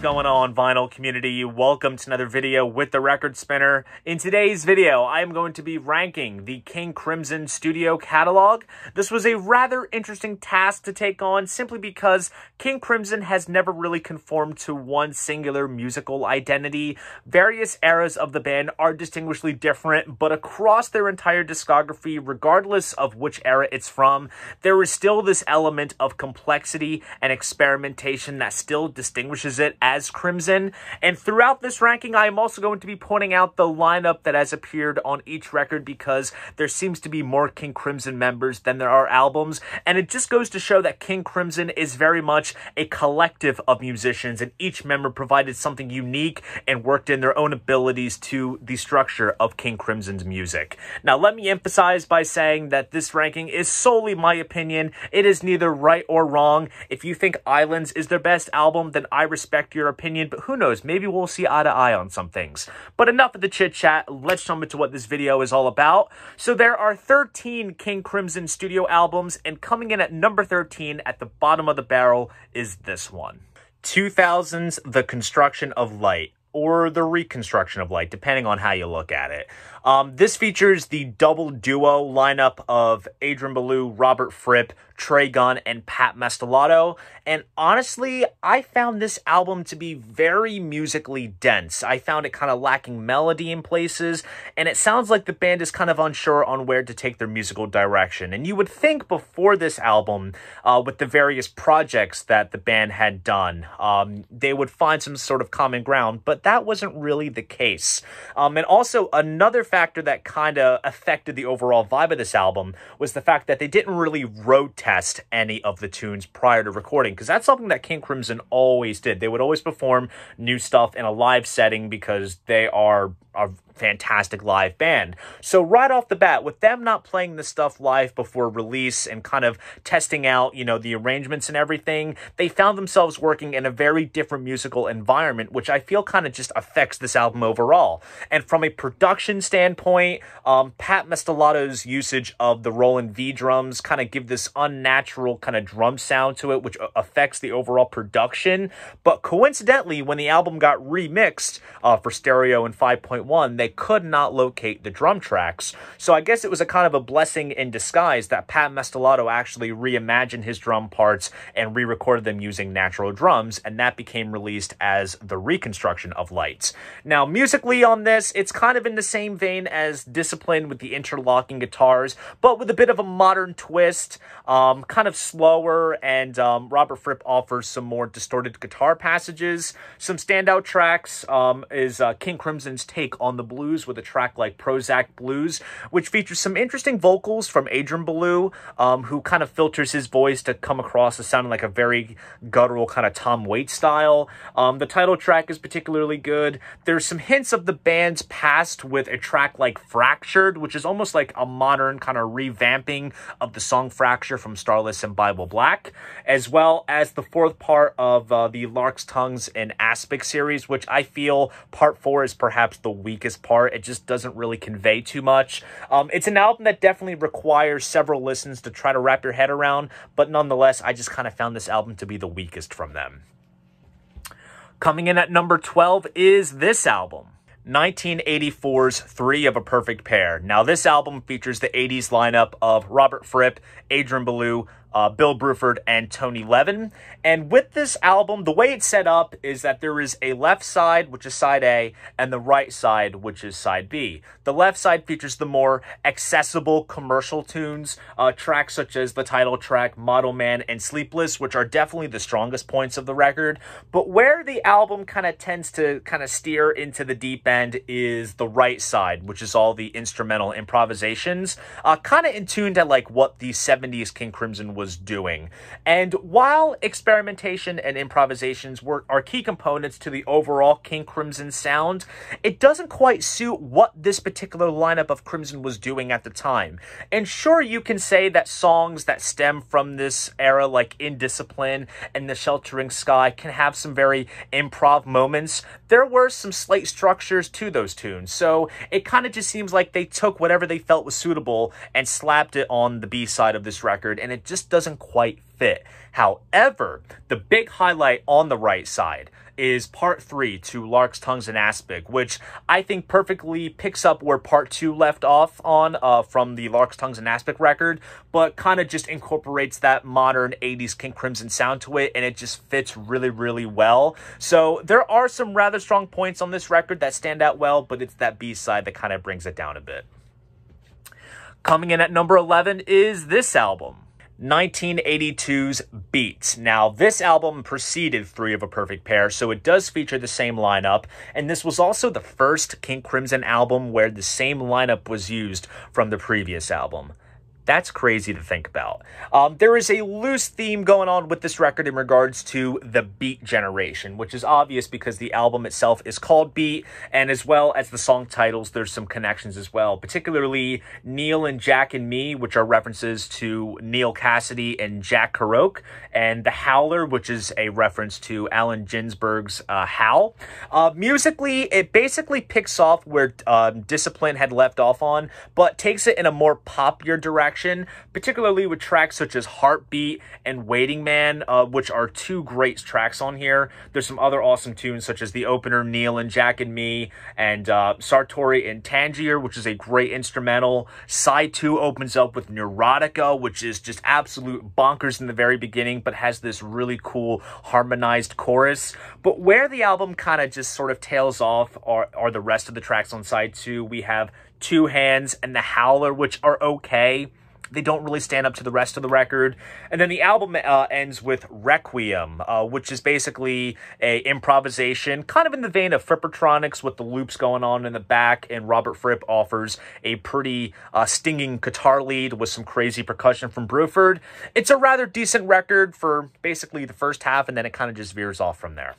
going on, vinyl community? Welcome to another video with the Record Spinner. In today's video, I am going to be ranking the King Crimson studio catalog. This was a rather interesting task to take on simply because King Crimson has never really conformed to one singular musical identity. Various eras of the band are distinguishably different, but across their entire discography, regardless of which era it's from, there is still this element of complexity and experimentation that still distinguishes it as Crimson. And throughout this ranking, I am also going to be pointing out the lineup that has appeared on each record because there seems to be more King Crimson members than there are albums. And it just goes to show that King Crimson is very much a collective of musicians, and each member provided something unique and worked in their own abilities to the structure of King Crimson's music. Now, let me emphasize by saying that this ranking is solely my opinion. It is neither right or wrong. If you think Islands is their best album, then I respect your opinion, but who knows? Maybe we'll see eye to eye on some things. But enough of the chit chat. Let's jump into what this video is all about. So there are 13 King Crimson studio albums, and coming in at number 13 at the bottom of the barrel is this one. 2000's The Construction of Light or the reconstruction of light, depending on how you look at it. Um, this features the double duo lineup of Adrian Belew, Robert Fripp, Trey Gunn, and Pat Mastelotto. And honestly, I found this album to be very musically dense. I found it kind of lacking melody in places, and it sounds like the band is kind of unsure on where to take their musical direction. And you would think before this album, uh, with the various projects that the band had done, um, they would find some sort of common ground, but that wasn't really the case. Um, and also, another factor that kind of affected the overall vibe of this album was the fact that they didn't really road test any of the tunes prior to recording, because that's something that King Crimson always did. They would always perform new stuff in a live setting because they are a fantastic live band. So right off the bat, with them not playing the stuff live before release and kind of testing out, you know, the arrangements and everything, they found themselves working in a very different musical environment, which I feel kind of just affects this album overall. And from a production standpoint, um, Pat Mastelotto's usage of the Roland V drums kind of give this unnatural kind of drum sound to it, which affects the overall production. But coincidentally, when the album got remixed uh, for stereo and 5.1, they could not locate the drum tracks. So I guess it was a kind of a blessing in disguise that Pat Mastelotto actually reimagined his drum parts and re-recorded them using natural drums, and that became released as the reconstruction of Lights. Now, musically on this, it's kind of in the same vein as Discipline with the interlocking guitars, but with a bit of a modern twist, um, kind of slower, and um, Robert Fripp offers some more distorted guitar passages. Some standout tracks um, is uh, King Crimson's take on the blues with a track like Prozac Blues, which features some interesting vocals from Adrian Belew, um, who kind of filters his voice to come across as sounding like a very guttural kind of Tom Waits style. Um, the title track is particularly good. There's some hints of the band's past with a track like Fractured, which is almost like a modern kind of revamping of the song Fracture from Starless and Bible Black, as well as the fourth part of uh, the Lark's Tongues in Aspic series, which I feel part four is perhaps the weakest part. It just doesn't really convey too much. Um, it's an album that definitely requires several listens to try to wrap your head around, but nonetheless, I just kind of found this album to be the weakest from them. Coming in at number 12 is this album. 1984's Three of a Perfect Pair. Now, this album features the 80s lineup of Robert Fripp, Adrian Belew, uh, Bill Bruford, and Tony Levin. And with this album, the way it's set up is that there is a left side, which is side A, and the right side, which is side B. The left side features the more accessible commercial tunes, uh, tracks such as the title track, Model Man, and Sleepless, which are definitely the strongest points of the record. But where the album kind of tends to kind of steer into the deep end is the right side, which is all the instrumental improvisations, uh, kind of in tune to like what the 70s King Crimson was doing. And while experimentation and improvisations were are key components to the overall King Crimson sound, it doesn't quite suit what this particular lineup of Crimson was doing at the time. And sure, you can say that songs that stem from this era, like Indiscipline and The Sheltering Sky, can have some very improv moments. There were some slight structures to those tunes, so it kind of just seems like they took whatever they felt was suitable and slapped it on the B side of this record, and it just doesn't quite fit. However, the big highlight on the right side is part three to Lark's Tongues in Aspic, which I think perfectly picks up where part two left off on uh, from the Lark's Tongues in Aspic record, but kind of just incorporates that modern 80s King Crimson sound to it, and it just fits really, really well. So there are some rather strong points on this record that stand out well, but it's that B side that kind of brings it down a bit. Coming in at number 11 is this album. 1982's Beats. Now, this album preceded Three of a Perfect Pair, so it does feature the same lineup, and this was also the first King Crimson album where the same lineup was used from the previous album. That's crazy to think about. Um, there is a loose theme going on with this record in regards to the beat generation, which is obvious because the album itself is called Beat, and as well as the song titles, there's some connections as well, particularly Neil and Jack and Me, which are references to Neal Cassady and Jack Kerouac, and The Howler, which is a reference to Allen Ginsberg's uh, Howl. Uh, musically, it basically picks off where uh, Discipline had left off on, but takes it in a more popular direction particularly with tracks such as Heartbeat and Waiting Man, uh, which are two great tracks on here. There's some other awesome tunes such as the opener Neil and Jack and Me, and uh, Sartori in Tangier, which is a great instrumental. Side 2 opens up with Neurotica, which is just absolute bonkers in the very beginning, but has this really cool harmonized chorus. But where the album kind of just sort of tails off are, are the rest of the tracks on side 2. We have Two Hands and The Howler, which are okay they don't really stand up to the rest of the record. And then the album uh, ends with Requiem, uh, which is basically a improvisation, kind of in the vein of Frippertronics with the loops going on in the back. And Robert Fripp offers a pretty uh, stinging guitar lead with some crazy percussion from Bruford. It's a rather decent record for basically the first half, and then it kind of just veers off from there.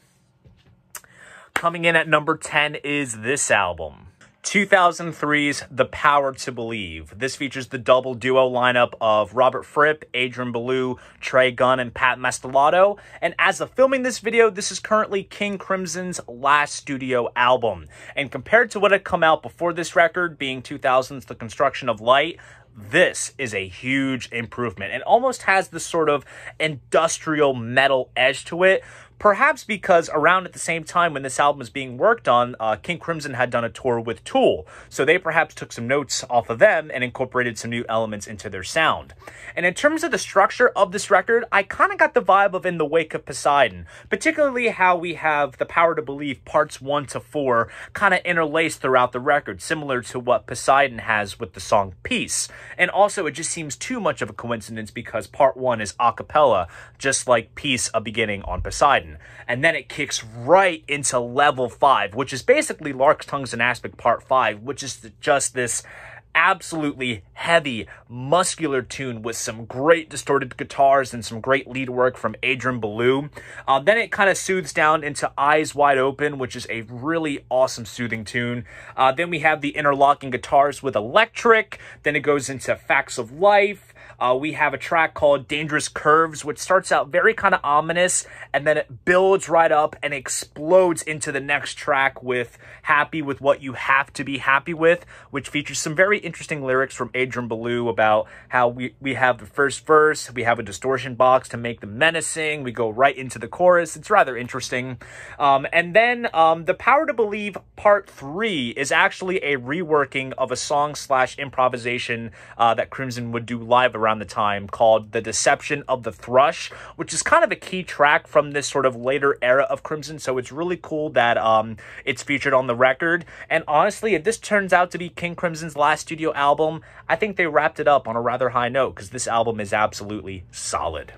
Coming in at number 10 is this album. 2003's The Power to Believe. This features the double duo lineup of Robert Fripp, Adrian Belew, Trey Gunn, and Pat Mastelotto. And as of filming this video, this is currently King Crimson's last studio album. And compared to what had come out before this record, being 2000's The Construction of Light, this is a huge improvement It almost has this sort of industrial metal edge to it Perhaps because around at the same time when this album was being worked on, uh, King Crimson had done a tour with Tool. So they perhaps took some notes off of them and incorporated some new elements into their sound. And in terms of the structure of this record, I kind of got the vibe of In the Wake of Poseidon, particularly how we have The Power to Believe parts 1 to 4 kind of interlaced throughout the record, similar to what Poseidon has with the song Peace. And also, it just seems too much of a coincidence because part 1 is a cappella, just like Peace, a beginning on Poseidon. And then it kicks right into level five, which is basically Lark's Tongues in Aspic Part 5, which is just this absolutely heavy, muscular tune with some great distorted guitars and some great lead work from Adrian Belew. Uh, then it kind of soothes down into Eyes Wide Open, which is a really awesome soothing tune. Uh, then we have the interlocking guitars with electric. Then it goes into Facts of Life. Uh, we have a track called Dangerous Curves, which starts out very kind of ominous and then it builds right up and explodes into the next track with Happy with What You Have to Be Happy With, which features some very interesting lyrics from Adrian Belew about how we, we have the first verse, we have a distortion box to make them menacing, we go right into the chorus. It's rather interesting. Um, and then um, The Power to Believe Part 3 is actually a reworking of a song slash improvisation uh, that Crimson would do live around the time called The Deception of the Thrush, which is kind of a key track from this sort of later era of Crimson. So it's really cool that um, it's featured on the record. And honestly, if this turns out to be King Crimson's last studio album, I think they wrapped it up on a rather high note because this album is absolutely solid.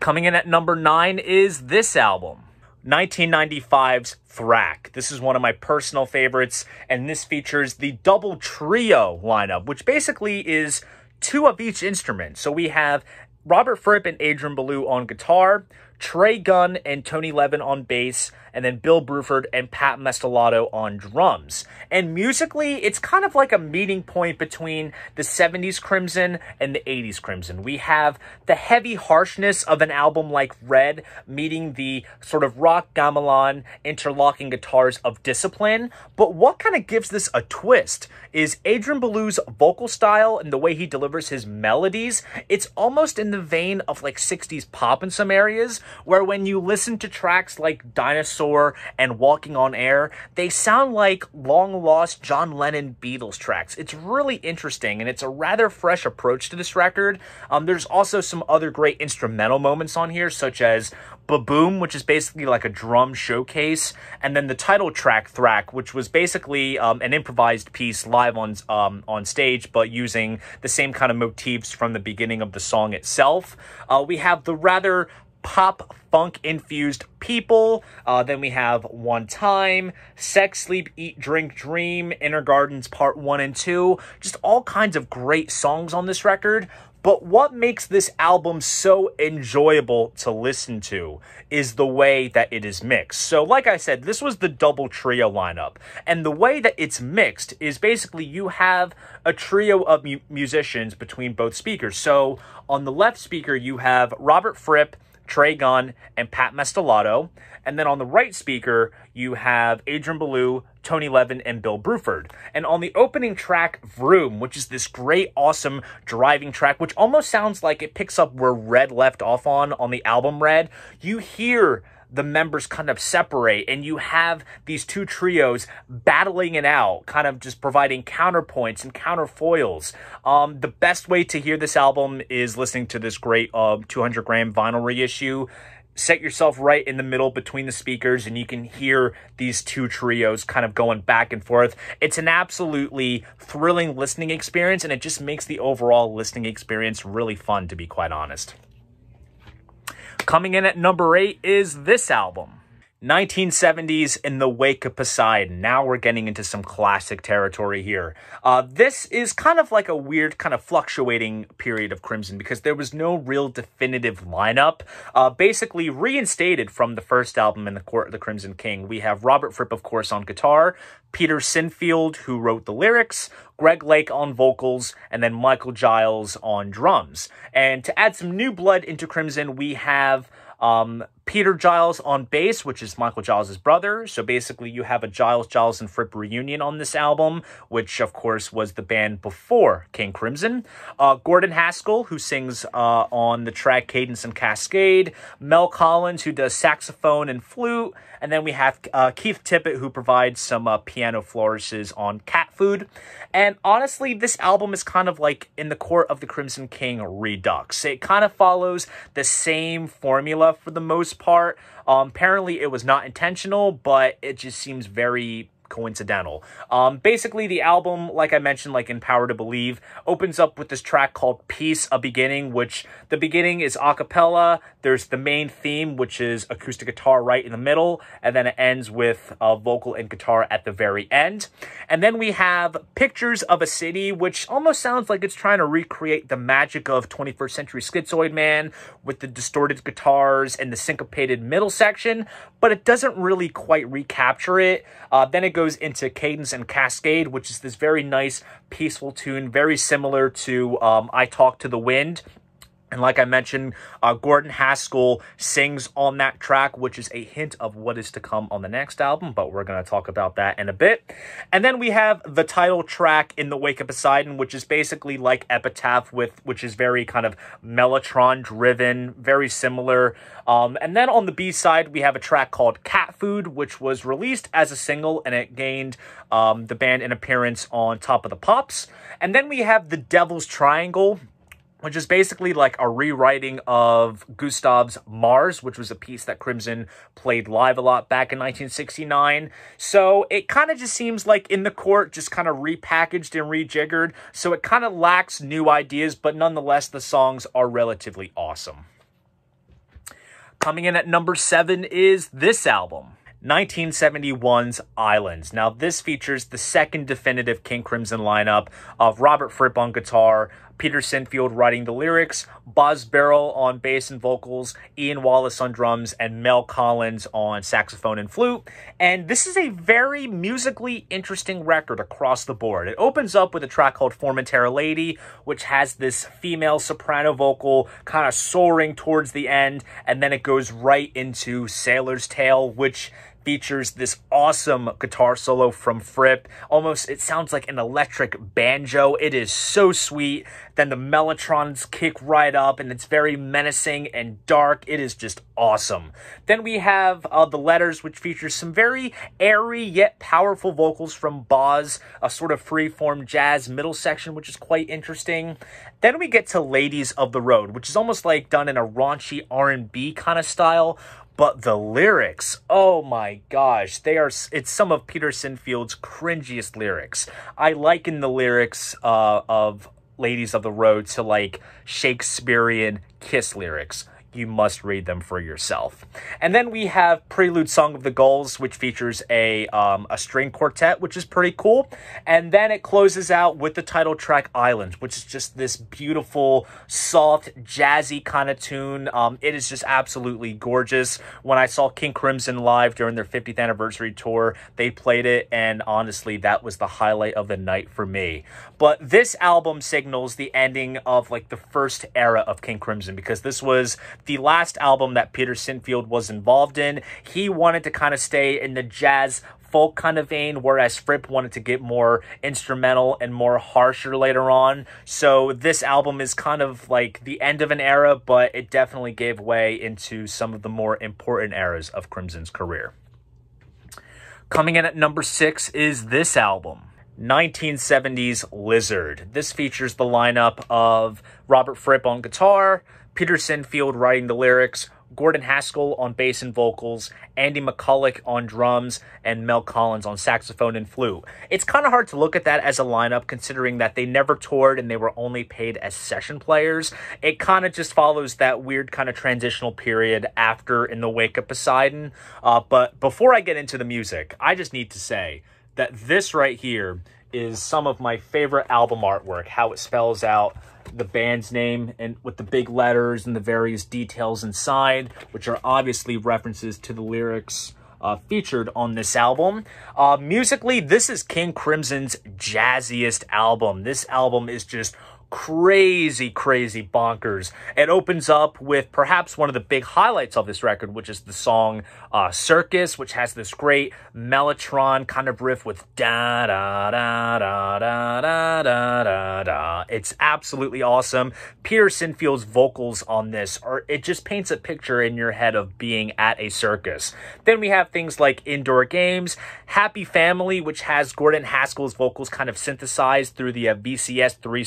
Coming in at number nine is this album. 1995's Thrak. This is one of my personal favorites, and this features the double trio lineup, which basically is two of each instrument. So we have Robert Fripp and Adrian Belew on guitar, Trey Gunn and Tony Levin on bass, and then Bill Bruford and Pat Mastelotto on drums. And musically, it's kind of like a meeting point between the 70s Crimson and the 80s Crimson. We have the heavy harshness of an album like Red meeting the sort of rock gamelan interlocking guitars of Discipline. But what kind of gives this a twist is Adrian Belew's vocal style and the way he delivers his melodies. It's almost in the vein of like 60s pop in some areas, where when you listen to tracks like Dinosaur and Walking on Air, they sound like long lost John Lennon Beatles tracks. It's really interesting and it's a rather fresh approach to this record. Um, there's also some other great instrumental moments on here, such as Ba-Boom, which is basically like a drum showcase, and then the title track Thrak, which was basically um, an improvised piece live on um, on stage, but using the same kind of motifs from the beginning of the song itself. Uh, we have the rather pop funk infused people. Uh, then we have One Time, Sex, Sleep, Eat, Drink, Dream, Inner Gardens Part 1 and 2. Just all kinds of great songs on this record. But what makes this album so enjoyable to listen to is the way that it is mixed. So, like I said, this was the double trio lineup. And the way that it's mixed is basically you have a trio of mu musicians between both speakers. So, on the left speaker, you have Robert Fripp Trey Gunn, and Pat Mastelotto. And then on the right speaker, you have Adrian Belew, Tony Levin, and Bill Bruford. And on the opening track, Vroom, which is this great, awesome driving track, which almost sounds like it picks up where Red left off on, on the album Red, you hear the members kind of separate and you have these two trios battling it out, kind of just providing counterpoints and counterfoils. Um, the best way to hear this album is listening to this great uh, 200 gram vinyl reissue set yourself right in the middle between the speakers and you can hear these two trios kind of going back and forth. It's an absolutely thrilling listening experience and it just makes the overall listening experience really fun to be quite honest. Coming in at number eight is this album. 1970s in the wake of Poseidon. Now we're getting into some classic territory here. Uh, this is kind of like a weird, kind of fluctuating period of Crimson because there was no real definitive lineup. Uh, basically, reinstated from the first album in the Court of the Crimson King, we have Robert Fripp, of course, on guitar, Peter Sinfield, who wrote the lyrics, Greg Lake on vocals, and then Michael Giles on drums. And to add some new blood into Crimson, we have um, Peter Giles on bass, which is Michael Giles' brother. So basically, you have a Giles, Giles, and Fripp reunion on this album, which of course was the band before King Crimson. Uh, Gordon Haskell, who sings uh, on the track Cadence and Cascade. Mel Collins, who does saxophone and flute. And then we have uh, Keith Tippett, who provides some uh, piano flourishes on Cat Food. And honestly, this album is kind of like in the court of the Crimson King Redux. It kind of follows the same formula for the most part. Um, apparently, it was not intentional, but it just seems very coincidental. Um, basically, the album, like I mentioned, like in Power to Believe, opens up with this track called Peace, A Beginning, which the beginning is a cappella. There's the main theme, which is acoustic guitar right in the middle, and then it ends with a vocal and guitar at the very end. And then we have Pictures of a City, which almost sounds like it's trying to recreate the magic of 21st Century Schizoid Man with the distorted guitars and the syncopated middle section, but it doesn't really quite recapture it. Uh, then it goes goes into Cadence and Cascade, which is this very nice, peaceful tune, very similar to um, I Talk to the Wind and like I mentioned, uh, Gordon Haskell sings on that track, which is a hint of what is to come on the next album, but we're going to talk about that in a bit. And then we have the title track in the Wake of Poseidon, which is basically like Epitaph, with which is very kind of Mellotron driven, very similar. Um, and then on the B side, we have a track called Cat Food, which was released as a single and it gained um, the band an appearance on Top of the Pops. And then we have The Devil's Triangle, which is basically like a rewriting of Gustav's Mars, which was a piece that Crimson played live a lot back in 1969. So it kind of just seems like in the court, just kind of repackaged and rejiggered. So it kind of lacks new ideas, but nonetheless, the songs are relatively awesome. Coming in at number seven is this album. 1971's Islands. Now, this features the second definitive King Crimson lineup of Robert Fripp on guitar, Peter Sinfield writing the lyrics, Boz Burrell on bass and vocals, Ian Wallace on drums, and Mel Collins on saxophone and flute. And this is a very musically interesting record across the board. It opens up with a track called Formentera Lady, which has this female soprano vocal kind of soaring towards the end, and then it goes right into Sailor's Tale, which features this awesome guitar solo from Fripp. Almost, it sounds like an electric banjo. It is so sweet. Then the Mellotrons kick right up, and it's very menacing and dark. It is just awesome. Then we have uh, the letters, which features some very airy yet powerful vocals from Boz, a sort of free-form jazz middle section, which is quite interesting. Then we get to Ladies of the Road, which is almost like done in a raunchy R&B kind of style, but the lyrics, oh my gosh, they are, it's some of Peter Sinfield's cringiest lyrics. I liken the lyrics uh, of Ladies of the Road to like Shakespearean kiss lyrics you must read them for yourself. And then we have Prelude Song of the Gulls, which features a, um, a string quartet, which is pretty cool. And then it closes out with the title track Island, which is just this beautiful, soft, jazzy kind of tune. Um, it is just absolutely gorgeous. When I saw King Crimson live during their 50th anniversary tour, they played it, and honestly, that was the highlight of the night for me. But this album signals the ending of like the first era of King Crimson because this was the last album that Peter Sinfield was involved in. He wanted to kind of stay in the jazz folk kind of vein, whereas Fripp wanted to get more instrumental and more harsher later on. So this album is kind of like the end of an era, but it definitely gave way into some of the more important eras of Crimson's career. Coming in at number six is this album. 1970s Lizard. This features the lineup of Robert Fripp on guitar, Peter Sinfield writing the lyrics, Gordon Haskell on bass and vocals, Andy McCulloch on drums, and Mel Collins on saxophone and flute. It's kind of hard to look at that as a lineup considering that they never toured and they were only paid as session players. It kind of just follows that weird kind of transitional period after In the Wake of Poseidon. Uh, but before I get into the music, I just need to say that this right here is some of my favorite album artwork, how it spells out the band's name and with the big letters and the various details inside, which are obviously references to the lyrics uh, featured on this album. Uh, musically, this is King Crimson's jazziest album. This album is just crazy, crazy bonkers. It opens up with perhaps one of the big highlights of this record, which is the song uh, Circus, which has this great Mellotron kind of riff with da da da da da da da da da. It's absolutely awesome. Peter Sinfield's vocals on this are it just paints a picture in your head of being at a circus. Then we have things like Indoor Games, Happy Family, which has Gordon Haskell's vocals kind of synthesized through the uh, VCS 3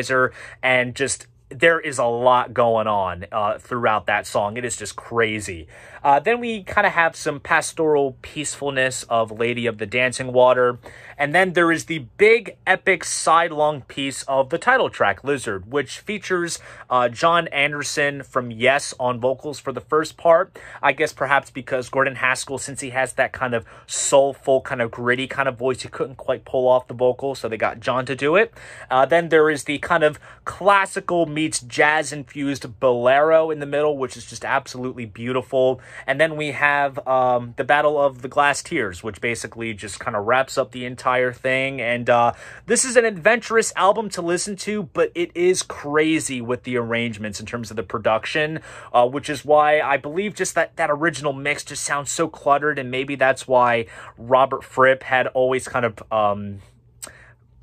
synthesizer and just there is a lot going on uh, throughout that song. It is just crazy. Uh, then we kind of have some pastoral peacefulness of Lady of the Dancing Water. And then there is the big, epic, side-long piece of the title track, Lizard, which features uh, Jon Anderson from Yes on vocals for the first part. I guess perhaps because Gordon Haskell, since he has that kind of soulful, kind of gritty kind of voice, he couldn't quite pull off the vocal, so they got John to do it. Uh, then there is the kind of classical meets jazz-infused bolero in the middle, which is just absolutely beautiful. And then we have um, the Battle of the Glass Tears, which basically just kind of wraps up the entire thing. And uh, this is an adventurous album to listen to, but it is crazy with the arrangements in terms of the production, uh, which is why I believe just that, that original mix just sounds so cluttered. And maybe that's why Robert Fripp had always kind of... Um,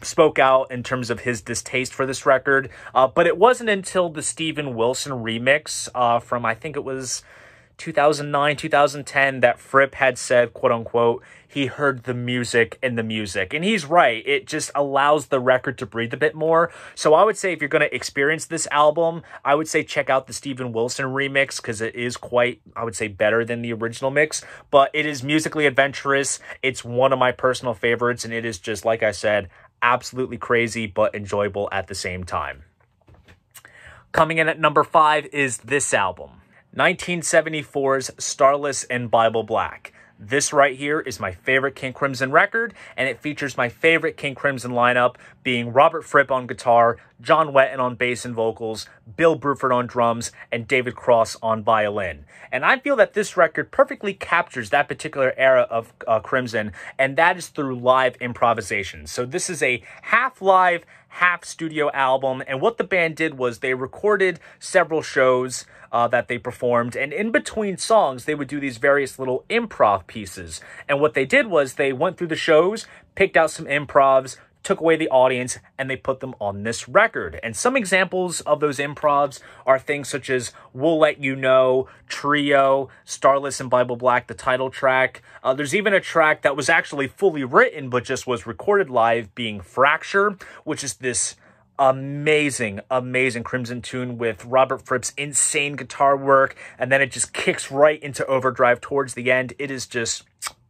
spoke out in terms of his distaste for this record. Uh, but it wasn't until the Steven Wilson remix uh, from, I think it was 2009, 2010 that Fripp had said, quote unquote, he heard the music in the music. And he's right. It just allows the record to breathe a bit more. So I would say if you're going to experience this album, I would say check out the Steven Wilson remix because it is quite, I would say, better than the original mix. But it is musically adventurous. It's one of my personal favorites. And it is just, like I said, absolutely crazy but enjoyable at the same time. Coming in at number five is this album. 1974's Starless and Bible Black. This right here is my favorite King Crimson record, and it features my favorite King Crimson lineup being Robert Fripp on guitar, John Wetton on bass and vocals, Bill Bruford on drums, and David Cross on violin. And I feel that this record perfectly captures that particular era of uh, Crimson, and that is through live improvisation. So this is a half live, half studio album. And what the band did was they recorded several shows uh, that they performed. And in between songs, they would do these various little improv pieces. And what they did was they went through the shows, picked out some improvs, took away the audience and they put them on this record. And some examples of those improvs are things such as We'll Let You Know, Trio, Starless and Bible Black, the title track. Uh, there's even a track that was actually fully written but just was recorded live being Fracture, which is this amazing, amazing Crimson tune with Robert Fripp's insane guitar work. And then it just kicks right into overdrive towards the end. It is just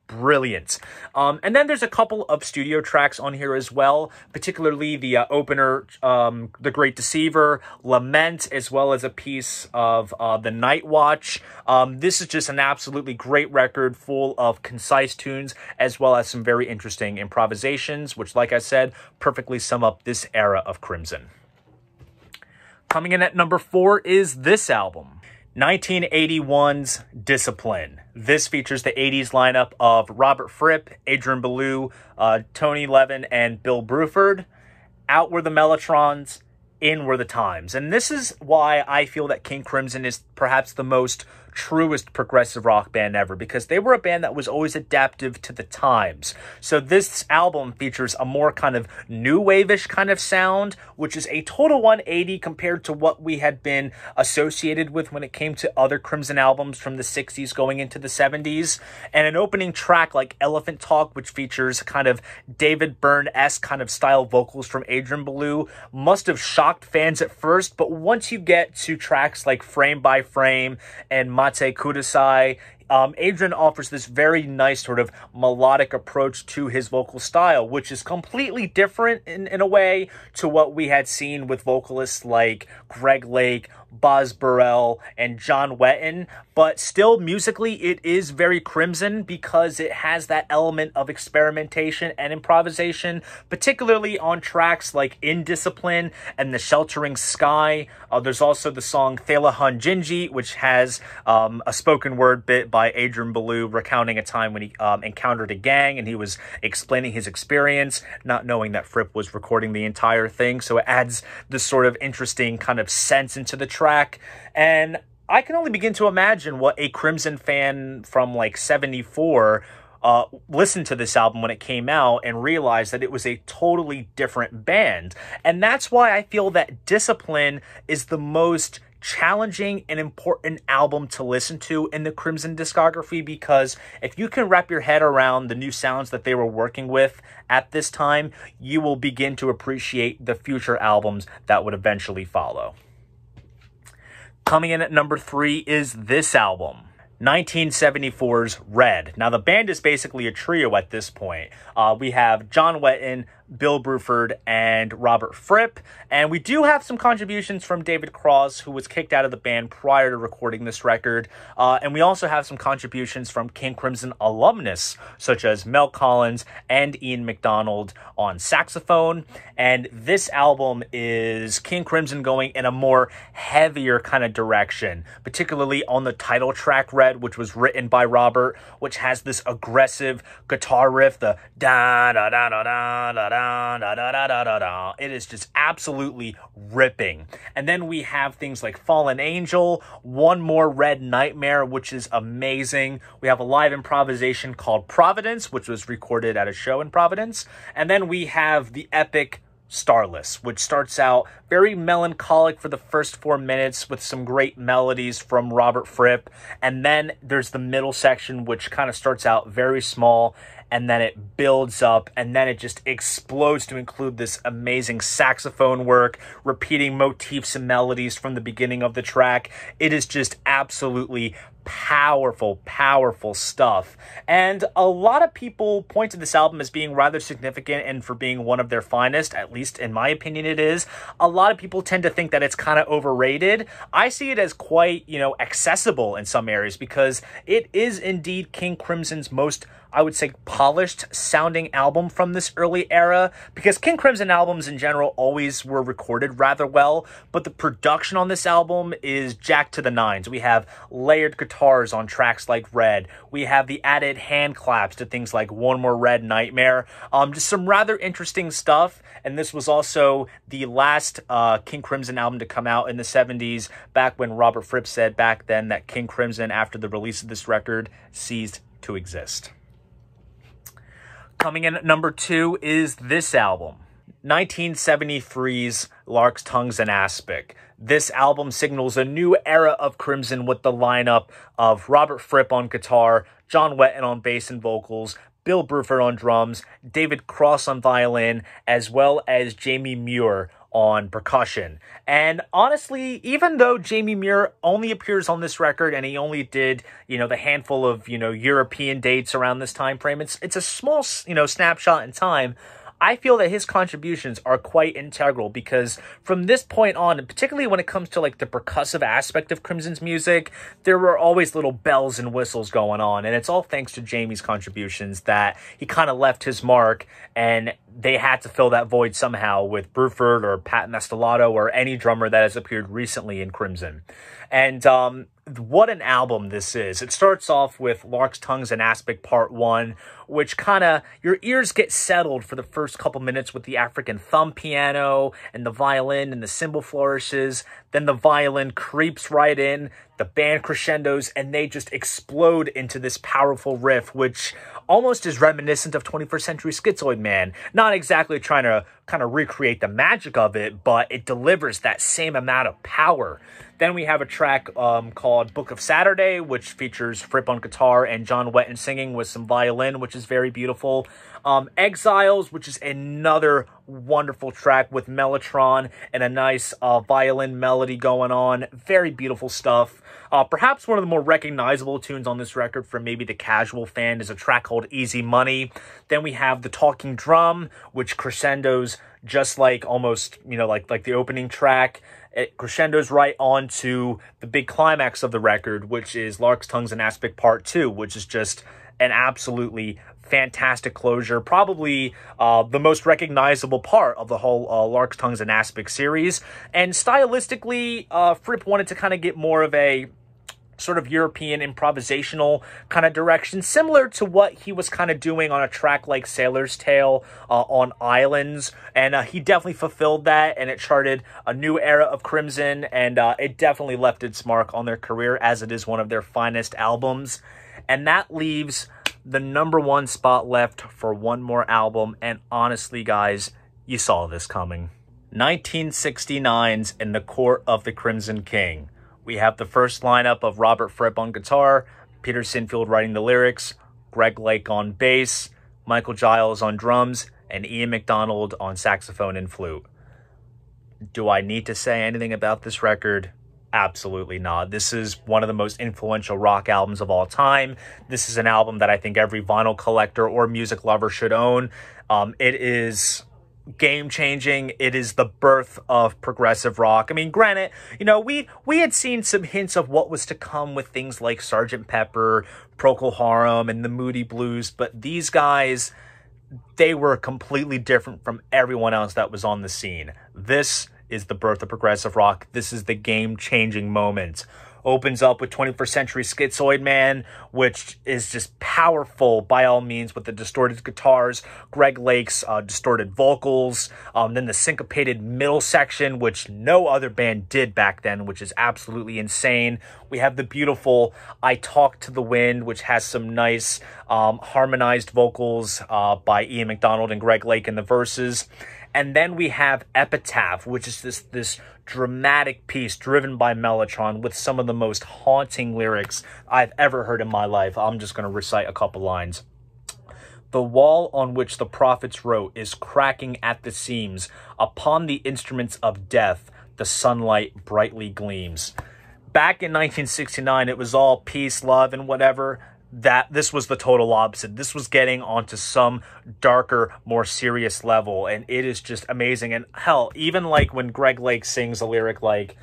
brilliant. Um, and then there's a couple of studio tracks on here as well, particularly the uh, opener, um, The Great Deceiver, Lament, as well as a piece of uh, The Night Watch. Um, this is just an absolutely great record full of concise tunes, as well as some very interesting improvisations, which, like I said, perfectly sum up this era of Crimson. Coming in at number four is this album. 1981's Discipline. This features the 80s lineup of Robert Fripp, Adrian Belew, uh, Tony Levin, and Bill Bruford. Out were the Mellotrons, in were the times. And this is why I feel that King Crimson is perhaps the most truest progressive rock band ever because they were a band that was always adaptive to the times. So this album features a more kind of new wave-ish kind of sound, which is a total 180 compared to what we had been associated with when it came to other Crimson albums from the 60s going into the 70s. And an opening track like Elephant Talk, which features kind of David Byrne-esque kind of style vocals from Adrian Belew, must have shocked fans at first, but once you get to tracks like Frame by Frame and My Matte Kudasai. Um, Adrian offers this very nice sort of melodic approach to his vocal style, which is completely different in, in a way to what we had seen with vocalists like Greg Lake, Boz Burrell, and John Wetton. But still, musically, it is very Crimson because it has that element of experimentation and improvisation, particularly on tracks like Indiscipline and The Sheltering Sky. Uh, there's also the song Thela Hun Ginjeet, which has um, a spoken word bit by Adrian Belew recounting a time when he um, encountered a gang and he was explaining his experience, not knowing that Fripp was recording the entire thing. So it adds this sort of interesting kind of sense into the track. And I can only begin to imagine what a Crimson fan from like 74 uh, listened to this album when it came out and realized that it was a totally different band. And that's why I feel that Discipline is the most challenging and important album to listen to in the Crimson discography because if you can wrap your head around the new sounds that they were working with at this time, you will begin to appreciate the future albums that would eventually follow. Coming in at number three is this album. 1974's Red. Now, the band is basically a trio at this point. Uh, we have John Wetton, Bill Bruford, and Robert Fripp. And we do have some contributions from David Cross, who was kicked out of the band prior to recording this record. Uh, and we also have some contributions from King Crimson alumnus, such as Mel Collins and Ian McDonald on saxophone. And this album is King Crimson going in a more heavier kind of direction, particularly on the title track Red, which was written by Robert, which has this aggressive guitar riff, the da da da da da da da da da da da da. It is just absolutely ripping. And then we have things like Fallen Angel, One More Red Nightmare, which is amazing. We have a live improvisation called Providence, which was recorded at a show in Providence. And then we have the epic Starless, which starts out very melancholic for the first four minutes with some great melodies from Robert Fripp. And then there's the middle section, which kind of starts out very small and then it builds up and then it just explodes to include this amazing saxophone work, repeating motifs and melodies from the beginning of the track. It is just absolutely powerful, powerful stuff. And a lot of people point to this album as being rather significant and for being one of their finest, at least in my opinion it is. A lot of people tend to think that it's kind of overrated. I see it as quite, you know, accessible in some areas because it is indeed King Crimson's most I would say, polished sounding album from this early era because King Crimson albums in general always were recorded rather well, but the production on this album is jacked to the nines. We have layered guitars on tracks like Red. We have the added hand claps to things like One More Red Nightmare. Um, just some rather interesting stuff. And this was also the last uh, King Crimson album to come out in the 70s, back when Robert Fripp said back then that King Crimson, after the release of this record, ceased to exist. Coming in at number two is this album, 1973's Larks, Tongues, and Aspic. This album signals a new era of Crimson with the lineup of Robert Fripp on guitar, John Wetton on bass and vocals, Bill Bruford on drums, David Cross on violin, as well as Jamie Muir on percussion. And honestly, even though Jamie Muir only appears on this record and he only did, you know, the handful of, you know, European dates around this time frame, it's it's a small, you know, snapshot in time. I feel that his contributions are quite integral because from this point on, and particularly when it comes to like the percussive aspect of Crimson's music, there were always little bells and whistles going on. And it's all thanks to Jamie's contributions that he kind of left his mark and they had to fill that void somehow with Bruford or Pat Mastelotto or any drummer that has appeared recently in Crimson. And um, what an album this is. It starts off with Lark's Tongues in Aspic Part 1, which kind of, your ears get settled for the first couple minutes with the African thumb piano and the violin and the cymbal flourishes. Then the violin creeps right in, the band crescendos, and they just explode into this powerful riff, which almost is reminiscent of 21st Century Schizoid Man. Not exactly trying to kind of recreate the magic of it, but it delivers that same amount of power. Then we have a track um, called Book of Saturday, which features Fripp on guitar and John Wetton singing with some violin, which is very beautiful. Um, Exiles, which is another wonderful track with Mellotron and a nice uh, violin melody going on. Very beautiful stuff. Uh, perhaps one of the more recognizable tunes on this record for maybe the casual fan is a track called Easy Money. Then we have the talking drum, which crescendos just like almost, you know, like like the opening track. It crescendos right onto the big climax of the record, which is Lark's Tongues in Aspic Part 2, which is just an absolutely fantastic closure. Probably uh, the most recognizable part of the whole uh, Lark's Tongues in Aspic series. And stylistically, uh, Fripp wanted to kind of get more of a sort of European improvisational kind of direction, similar to what he was kind of doing on a track like Sailor's Tale uh, on Islands. And uh, he definitely fulfilled that, and it charted a new era of Crimson, and uh, it definitely left its mark on their career as it is one of their finest albums. And that leaves the number one spot left for one more album. And honestly, guys, you saw this coming. 1969's In the Court of the Crimson King. We have the first lineup of Robert Fripp on guitar, Peter Sinfield writing the lyrics, Greg Lake on bass, Michael Giles on drums, and Ian McDonald on saxophone and flute. Do I need to say anything about this record? Absolutely not. This is one of the most influential rock albums of all time. This is an album that I think every vinyl collector or music lover should own. Um, it is game changing. It is the birth of progressive rock. I mean, granted, you know, we we had seen some hints of what was to come with things like Sergeant Pepper, Procol Harum, and the Moody Blues, but these guys, they were completely different from everyone else that was on the scene. This is the birth of progressive rock. This is the game changing moment. Opens up with 21st Century Schizoid Man, which is just powerful by all means with the distorted guitars, Greg Lake's uh, distorted vocals, um, then the syncopated middle section, which no other band did back then, which is absolutely insane. We have the beautiful I Talk to the Wind, which has some nice um, harmonized vocals uh, by Ian McDonald and Greg Lake in the verses. And then we have Epitaph, which is this this dramatic piece driven by Mellotron with some of the most haunting lyrics I've ever heard in my life. I'm just going to recite a couple lines. The wall on which the prophets wrote is cracking at the seams. Upon the instruments of death, the sunlight brightly gleams back in 1969, it was all peace, love, and whatever that this was the total opposite. This was getting onto some darker, more serious level, and it is just amazing. And hell, even like when Greg Lake sings a lyric like,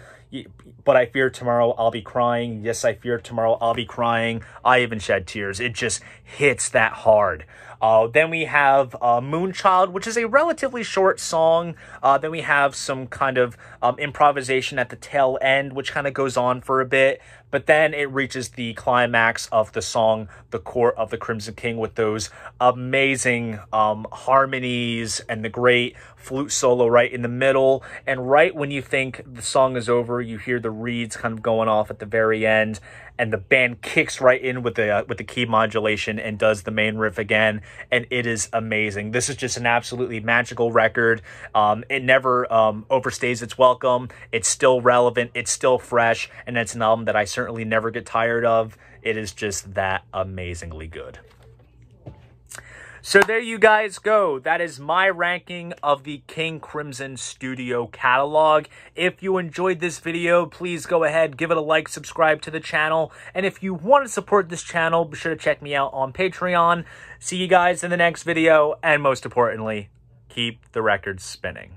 but I fear tomorrow I'll be crying. Yes, I fear tomorrow I'll be crying. I even shed tears. It just hits that hard. Uh, then we have uh, Moonchild, which is a relatively short song. Uh, then we have some kind of um, improvisation at the tail end, which kind of goes on for a bit. But then it reaches the climax of the song, The Court of the Crimson King, with those amazing um, harmonies and the great flute solo right in the middle. And right when you think the song is over, you hear the reeds kind of going off at the very end and the band kicks right in with the uh, with the key modulation and does the main riff again and it is amazing. This is just an absolutely magical record. Um, it never um, overstays its welcome. It's still relevant. It's still fresh and it's an album that i certainly never get tired of. It is just that amazingly good so there you guys go. That is my ranking of the King Crimson Studio catalog. If you enjoyed this video, please go ahead, give it a like, subscribe to the channel. And if you want to support this channel, be sure to check me out on Patreon. See you guys in the next video. And most importantly, keep the records spinning.